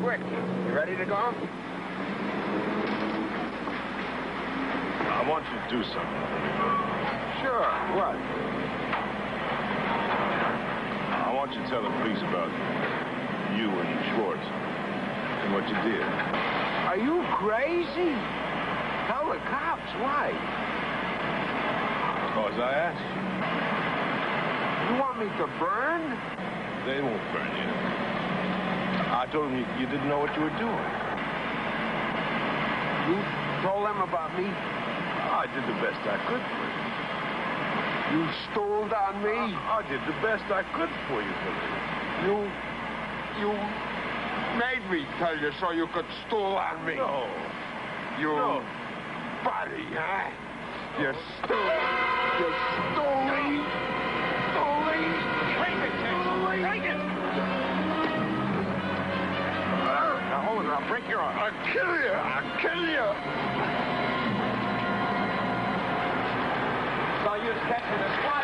quick. You ready to go? I want you to do something. Sure. What? I want you to tell the police about you and Schwartz and what you did. Are you crazy? Tell the cops. Why? Because I asked you. You want me to burn? They won't burn you. I told them you, you didn't know what you were doing. You told them about me? I did the best I could for you. You stole on me? I, I did the best I could for you, Billy. You... You made me tell you so you could stole on me. No. You No. buddy, huh? You stole I'll kill you. I'll kill you. No use catching a squad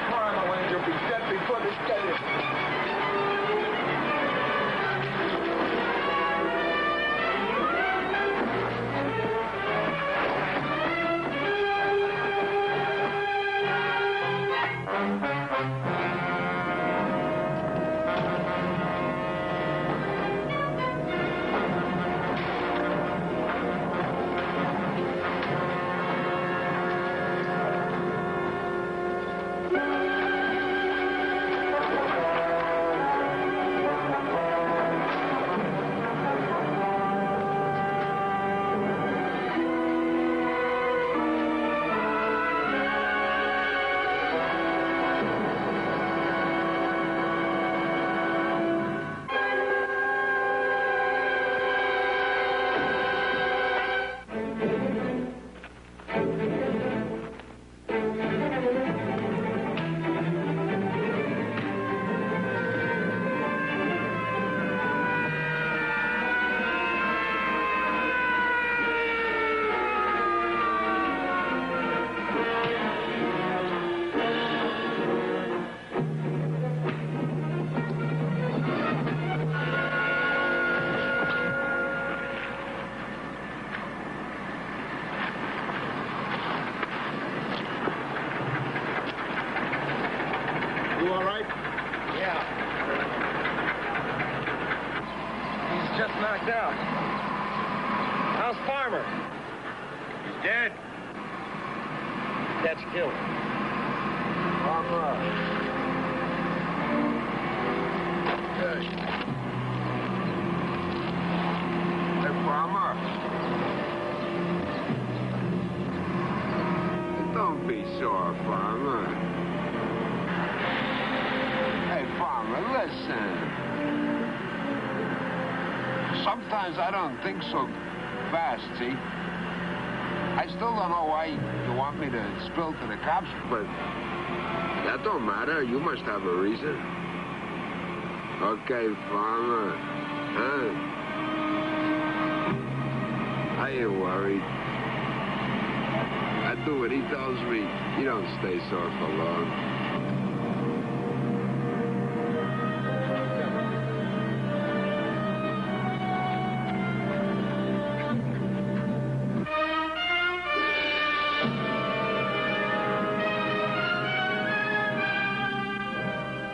He's just knocked out. How's Farmer? He's dead. That's killed. Hey, Farmer. Don't be sore, Farmer. Sometimes I don't think so fast, see? I still don't know why you want me to spill to the cops, but that don't matter. You must have a reason. Okay, Farmer. Huh? I ain't worried. I do what he tells me. You don't stay sore for long.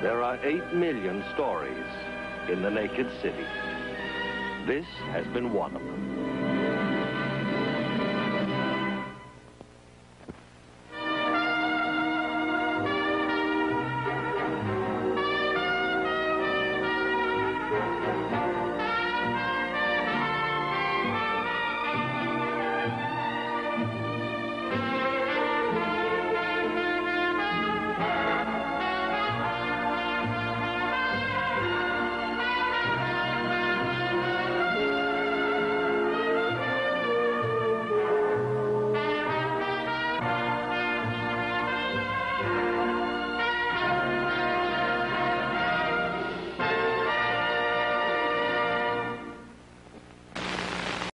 There are 8 million stories in the naked city. This has been one of them.